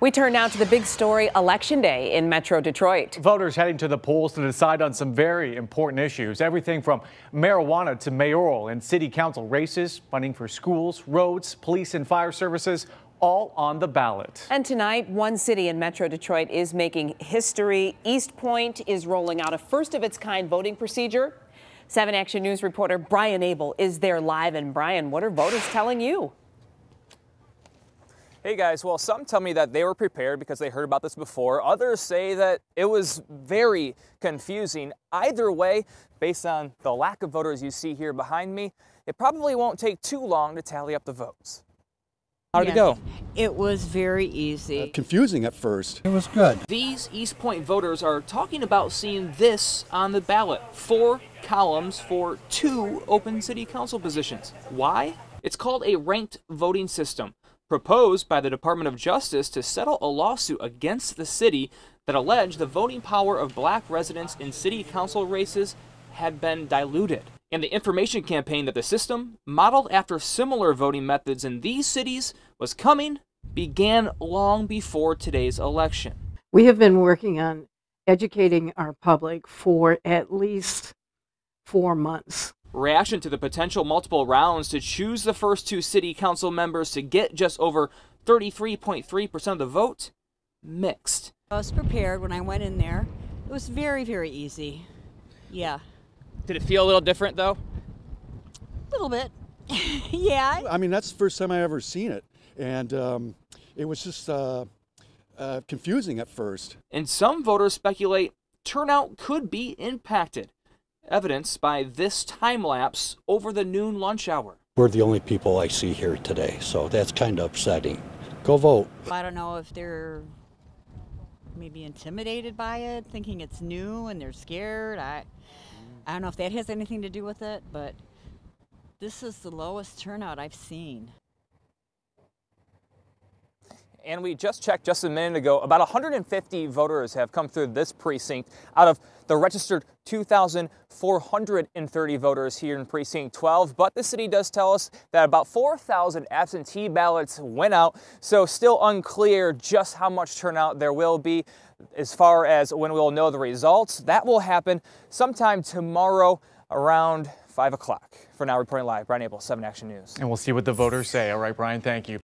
We turn now to the big story Election Day in Metro Detroit. Voters heading to the polls to decide on some very important issues. Everything from marijuana to mayoral and city council races, funding for schools, roads, police and fire services, all on the ballot. And tonight, one city in Metro Detroit is making history. Eastpointe is rolling out a first of its kind voting procedure. 7 Action News reporter Brian Abel is there live. And Brian, what are voters telling you? Hey guys, well, some tell me that they were prepared because they heard about this before. Others say that it was very confusing. Either way, based on the lack of voters you see here behind me, it probably won't take too long to tally up the votes. How did yeah. it go? It was very easy. Uh, confusing at first. It was good. These Eastpointe voters are talking about seeing this on the ballot. Four columns for two open city council positions. Why? It's called a ranked voting system proposed by the Department of Justice to settle a lawsuit against the city that alleged the voting power of black residents in city council races had been diluted. And the information campaign that the system, modeled after similar voting methods in these cities, was coming began long before today's election. We have been working on educating our public for at least four months reaction to the potential multiple rounds to choose the first two city council members to get just over 33.3% of the vote mixed. I was prepared when I went in there. It was very, very easy. Yeah. Did it feel a little different though? A little bit. yeah. I mean, that's the first time I ever seen it. And um, it was just uh, uh, confusing at first. And some voters speculate turnout could be impacted evidenced by this time lapse over the noon lunch hour. We're the only people I see here today, so that's kind of upsetting. Go vote. I don't know if they're maybe intimidated by it, thinking it's new and they're scared. I I don't know if that has anything to do with it, but this is the lowest turnout I've seen. And we just checked just a minute ago, about 150 voters have come through this precinct out of the registered 2,430 voters here in Precinct 12. But the city does tell us that about 4,000 absentee ballots went out, so still unclear just how much turnout there will be as far as when we'll know the results. That will happen sometime tomorrow around 5 o'clock. For now, reporting live, Brian Abel, 7 Action News. And we'll see what the voters say. All right, Brian, thank you.